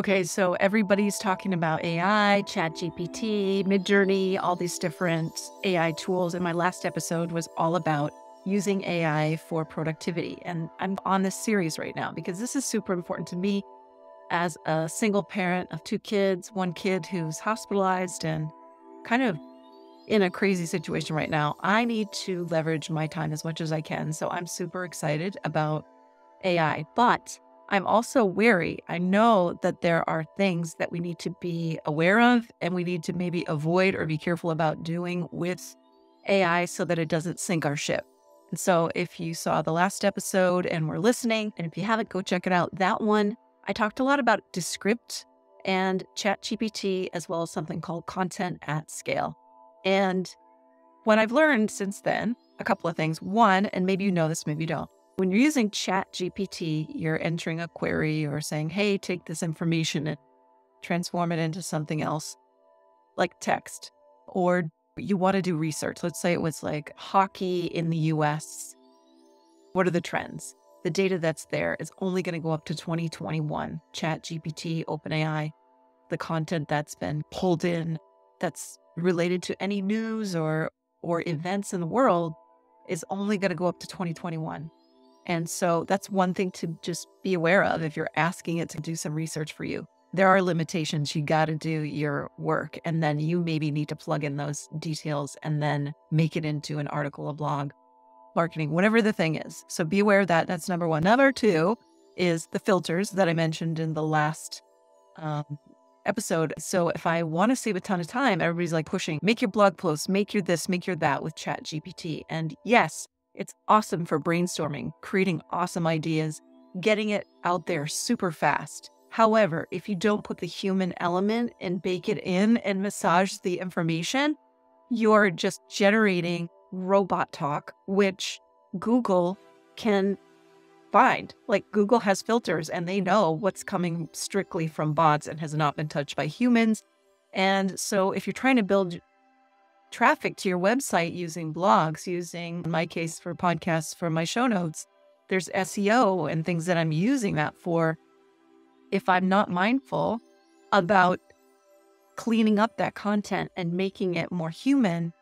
Okay, so everybody's talking about AI, ChatGPT, Midjourney, all these different AI tools. And my last episode was all about using AI for productivity. And I'm on this series right now because this is super important to me as a single parent of two kids, one kid who's hospitalized and kind of in a crazy situation right now. I need to leverage my time as much as I can. So I'm super excited about AI. But I'm also wary. I know that there are things that we need to be aware of and we need to maybe avoid or be careful about doing with AI so that it doesn't sink our ship. And so if you saw the last episode and were listening, and if you haven't, go check it out. That one, I talked a lot about Descript and ChatGPT, as well as something called content at scale. And what I've learned since then, a couple of things. One, and maybe you know this, maybe you don't when you're using Chat GPT, you're entering a query or saying, hey, take this information and transform it into something else, like text, or you want to do research. Let's say it was like hockey in the US. What are the trends? The data that's there is only going to go up to 2021. Chat GPT, OpenAI, the content that's been pulled in that's related to any news or or events in the world is only going to go up to 2021. And so that's one thing to just be aware of if you're asking it to do some research for you. There are limitations. You got to do your work. And then you maybe need to plug in those details and then make it into an article, a blog, marketing, whatever the thing is. So be aware of that. That's number one. Number two is the filters that I mentioned in the last um, episode. So if I want to save a ton of time, everybody's like pushing, make your blog post, make your this, make your that with Chat GPT. And yes, it's awesome for brainstorming, creating awesome ideas, getting it out there super fast. However, if you don't put the human element and bake it in and massage the information, you're just generating robot talk, which Google can find. Like Google has filters and they know what's coming strictly from bots and has not been touched by humans. And so if you're trying to build traffic to your website using blogs, using, in my case, for podcasts for my show notes. There's SEO and things that I'm using that for. If I'm not mindful about cleaning up that content and making it more human,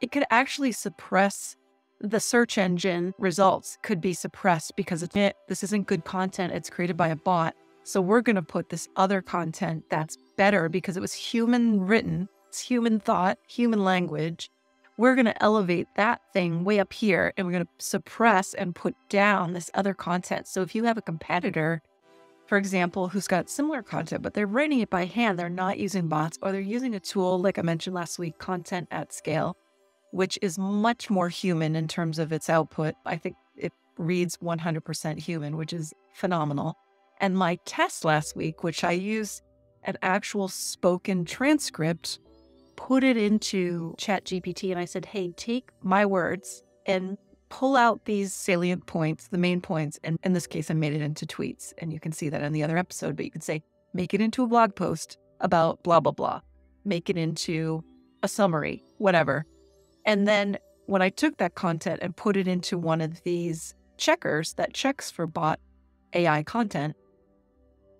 it could actually suppress the search engine results could be suppressed because it, eh, this isn't good content. It's created by a bot. So we're going to put this other content that's better because it was human written human thought, human language. We're going to elevate that thing way up here and we're going to suppress and put down this other content. So if you have a competitor, for example, who's got similar content, but they're writing it by hand, they're not using bots, or they're using a tool, like I mentioned last week, content at scale, which is much more human in terms of its output. I think it reads 100% human, which is phenomenal. And my test last week, which I used an actual spoken transcript put it into Chat GPT and I said, hey, take my words and pull out these salient points, the main points. And in this case, I made it into tweets. And you can see that in the other episode, but you can say, make it into a blog post about blah, blah, blah, make it into a summary, whatever. And then when I took that content and put it into one of these checkers that checks for bot AI content,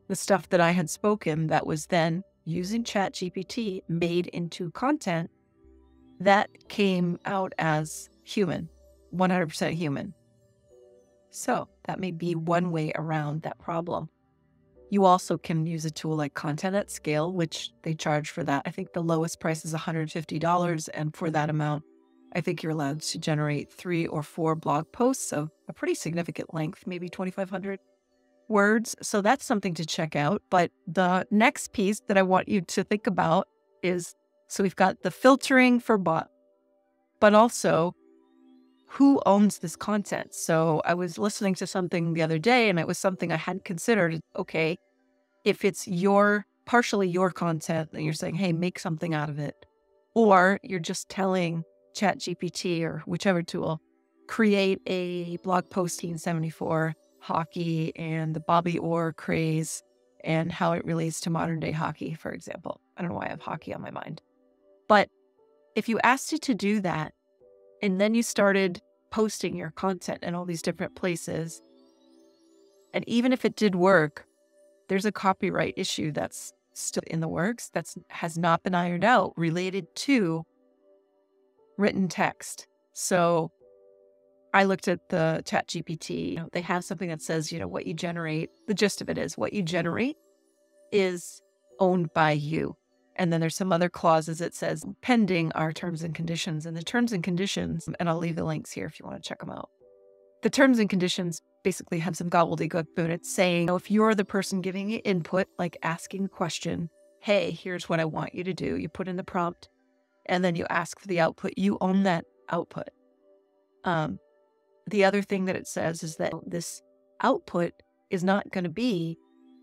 the stuff that I had spoken that was then using ChatGPT made into content that came out as human, 100% human. So that may be one way around that problem. You also can use a tool like Content at Scale, which they charge for that. I think the lowest price is $150. And for that amount, I think you're allowed to generate three or four blog posts of a pretty significant length, maybe 2,500 words. So that's something to check out. But the next piece that I want you to think about is so we've got the filtering for bot, but also who owns this content. So I was listening to something the other day and it was something I hadn't considered. Okay, if it's your partially your content and you're saying, hey, make something out of it, or you're just telling Chat GPT or whichever tool, create a blog post in 74 hockey and the Bobby Orr craze and how it relates to modern day hockey, for example. I don't know why I have hockey on my mind. But if you asked it to do that, and then you started posting your content in all these different places, and even if it did work, there's a copyright issue that's still in the works that's has not been ironed out related to written text. So I looked at the chat GPT. You know, they have something that says, you know, what you generate, the gist of it is what you generate is owned by you. And then there's some other clauses that says pending our terms and conditions. And the terms and conditions, and I'll leave the links here if you want to check them out. The terms and conditions basically have some gobbledygook, but it's saying if you're the person giving input, like asking a question, hey, here's what I want you to do. You put in the prompt and then you ask for the output. You own that output. Um, the other thing that it says is that this output is not going to be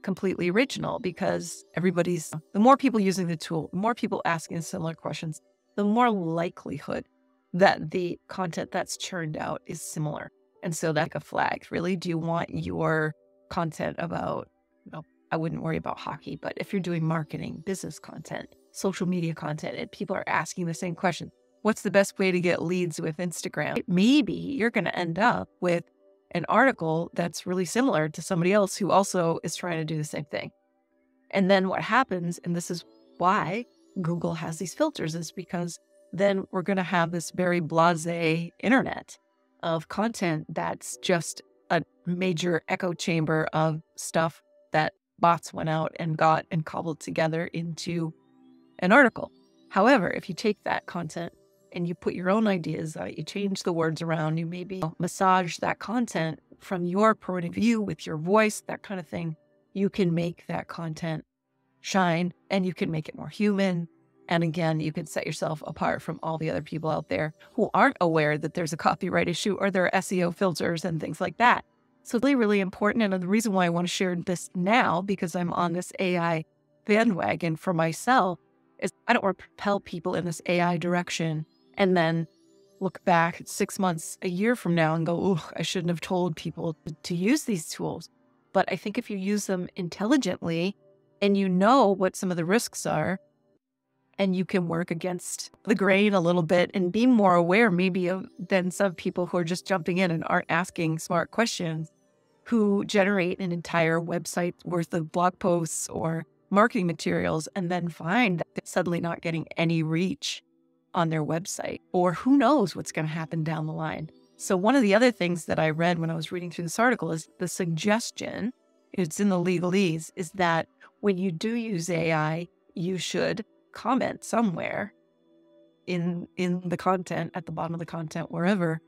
completely original because everybody's, the more people using the tool, the more people asking similar questions, the more likelihood that the content that's churned out is similar. And so that's like a flag. Really, do you want your content about, you know, I wouldn't worry about hockey, but if you're doing marketing, business content, social media content, and people are asking the same question, what's the best way to get leads with Instagram? Maybe you're going to end up with an article that's really similar to somebody else who also is trying to do the same thing. And then what happens, and this is why Google has these filters, is because then we're going to have this very blase internet of content that's just a major echo chamber of stuff that bots went out and got and cobbled together into an article. However, if you take that content and you put your own ideas on it, you change the words around, you maybe uh, massage that content from your point of view with your voice, that kind of thing, you can make that content shine and you can make it more human. And again, you can set yourself apart from all the other people out there who aren't aware that there's a copyright issue or there are SEO filters and things like that. So really, really important. And the reason why I want to share this now, because I'm on this AI bandwagon for myself, is I don't want to propel people in this AI direction and then look back six months, a year from now and go, oh, I shouldn't have told people to use these tools. But I think if you use them intelligently and you know what some of the risks are, and you can work against the grain a little bit and be more aware, maybe, of, than some people who are just jumping in and aren't asking smart questions, who generate an entire website worth of blog posts or marketing materials and then find that they're suddenly not getting any reach on their website, or who knows what's going to happen down the line. So, one of the other things that I read when I was reading through this article is the suggestion, it's in the legalese, is that when you do use AI, you should comment somewhere in in the content at the bottom of the content wherever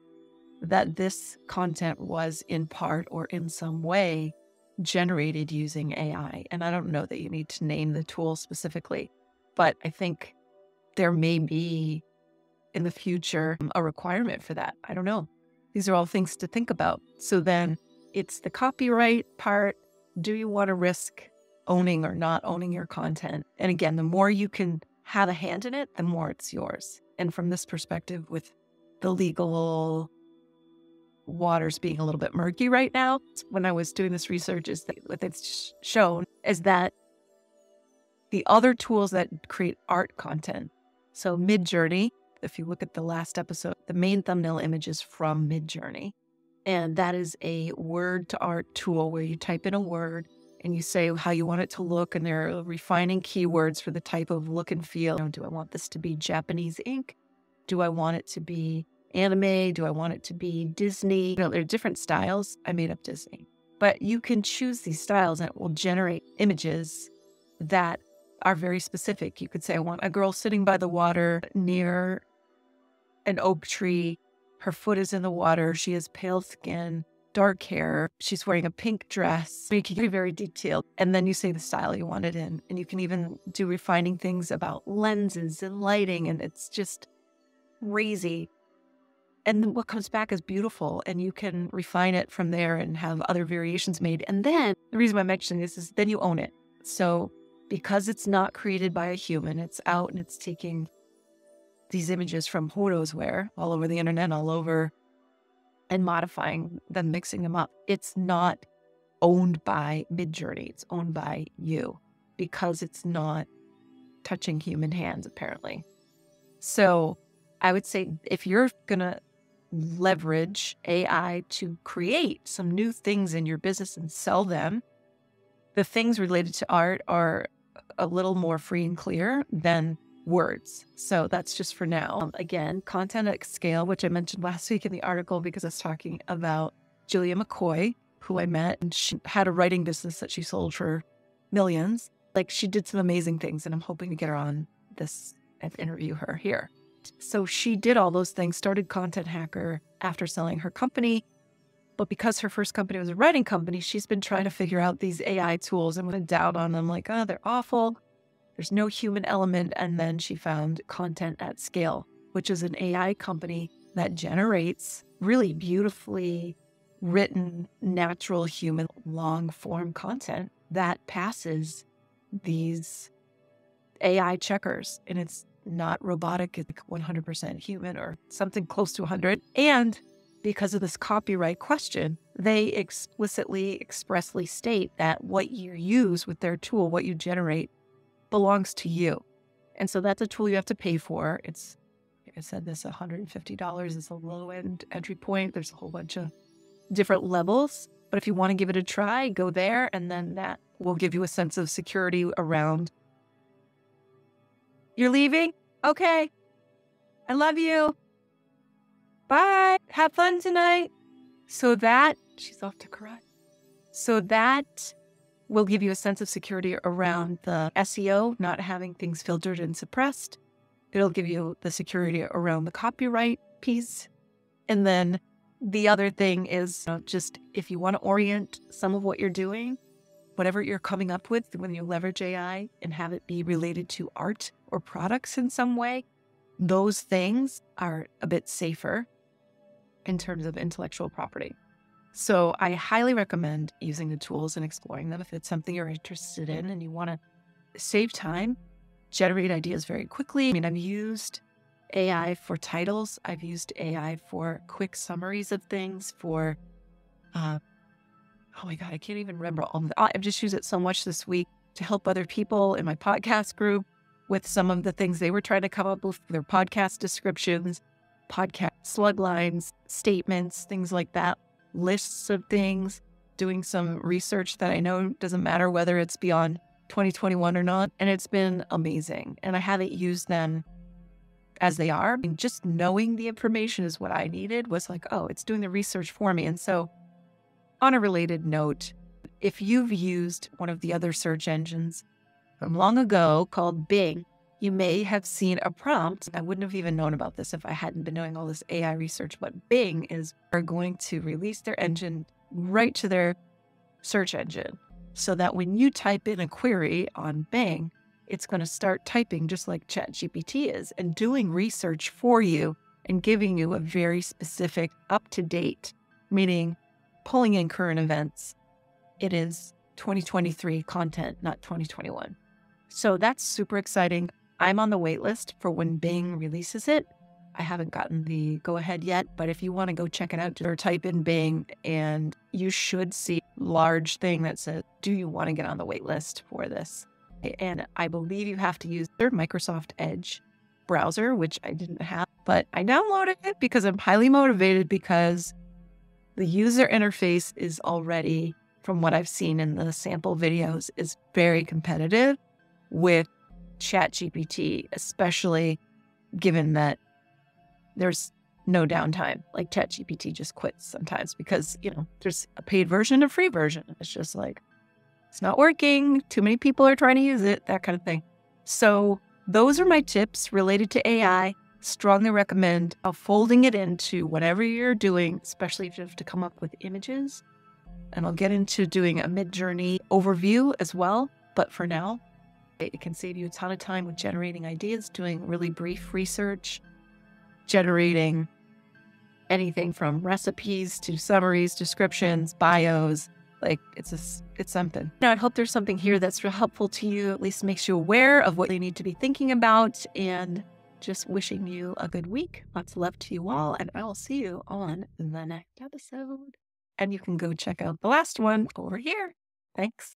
that this content was in part or in some way generated using AI. And I don't know that you need to name the tool specifically, but I think there may be in the future um, a requirement for that. I don't know. These are all things to think about. So then it's the copyright part. Do you want to risk owning or not owning your content? And again, the more you can have a hand in it, the more it's yours. And from this perspective, with the legal waters being a little bit murky right now, when I was doing this research, is that what it's shown is that the other tools that create art content so, Midjourney, if you look at the last episode, the main thumbnail image is from Midjourney. And that is a word to art tool where you type in a word and you say how you want it to look, and they're refining keywords for the type of look and feel. You know, do I want this to be Japanese ink? Do I want it to be anime? Do I want it to be Disney? You know, there are different styles. I made up Disney. But you can choose these styles and it will generate images that are very specific. You could say, I want a girl sitting by the water near an oak tree. Her foot is in the water. She has pale skin, dark hair. She's wearing a pink dress. You can be very detailed. And then you say the style you want it in. And you can even do refining things about lenses and lighting. And it's just crazy. And what comes back is beautiful. And you can refine it from there and have other variations made. And then the reason why I'm mentioning this is then you own it. So because it's not created by a human, it's out and it's taking these images from who knows where, all over the internet, all over, and modifying them, mixing them up. It's not owned by Midjourney, it's owned by you because it's not touching human hands, apparently. So I would say if you're going to leverage AI to create some new things in your business and sell them, the things related to art are a little more free and clear than words. So that's just for now. Um, again, content at scale, which I mentioned last week in the article because I was talking about Julia McCoy, who I met, and she had a writing business that she sold for millions. Like she did some amazing things, and I'm hoping to get her on this and interview her here. So she did all those things, started Content Hacker after selling her company. But because her first company was a writing company, she's been trying to figure out these AI tools and went down on them like, oh, they're awful. There's no human element. And then she found Content at Scale, which is an AI company that generates really beautifully written, natural human long form content that passes these AI checkers. And it's not robotic, it's 100% human or something close to 100. And because of this copyright question, they explicitly, expressly state that what you use with their tool, what you generate, belongs to you. And so that's a tool you have to pay for. It's, like I said, this $150 is a low end entry point. There's a whole bunch of different levels. But if you want to give it a try, go there. And then that will give you a sense of security around. You're leaving? Okay. I love you. Bye. Have fun tonight. So that, she's off to karate. So that will give you a sense of security around the SEO, not having things filtered and suppressed. It'll give you the security around the copyright piece. And then the other thing is you know, just if you want to orient some of what you're doing, whatever you're coming up with when you leverage AI and have it be related to art or products in some way, those things are a bit safer in terms of intellectual property. So I highly recommend using the tools and exploring them if it's something you're interested in and you want to save time, generate ideas very quickly. I mean, I've used AI for titles, I've used AI for quick summaries of things, for, uh, oh my God, I can't even remember all of them. I've just used it so much this week to help other people in my podcast group with some of the things they were trying to come up with their podcast descriptions, podcast slug lines, statements, things like that lists of things, doing some research that I know doesn't matter whether it's beyond 2021 or not. And it's been amazing. And I haven't used them as they are. I mean, just knowing the information is what I needed was like, oh, it's doing the research for me. And so, on a related note, if you've used one of the other search engines from long ago called Bing, you may have seen a prompt. I wouldn't have even known about this if I hadn't been doing all this AI research, but Bing is are going to release their engine right to their search engine so that when you type in a query on Bing, it's going to start typing just like ChatGPT is and doing research for you and giving you a very specific, up to date, meaning pulling in current events. It is 2023 content, not 2021. So that's super exciting. I'm on the wait list for when Bing releases it. I haven't gotten the go ahead yet, but if you want to go check it out or type in Bing and you should see large thing that says, "Do you want to get on the wait list for this?" And I believe you have to use their Microsoft Edge browser, which I didn't have, but I downloaded it because I'm highly motivated because the user interface is already from what I've seen in the sample videos is very competitive with ChatGPT, especially given that there's no downtime. Like ChatGPT just quits sometimes because, you know, there's a paid version, a free version. It's just like, it's not working. Too many people are trying to use it, that kind of thing. So, those are my tips related to AI. Strongly recommend folding it into whatever you're doing, especially if you have to come up with images. And I'll get into doing a Midjourney overview as well. But for now, it can save you a ton of time with generating ideas, doing really brief research, generating anything from recipes to summaries, descriptions, bios. Like it's a, it's something. Now, I hope there's something here that's real helpful to you, at least makes you aware of what you need to be thinking about and just wishing you a good week. Lots of love to you all, and I will see you on the next episode. And you can go check out the last one over here. Thanks.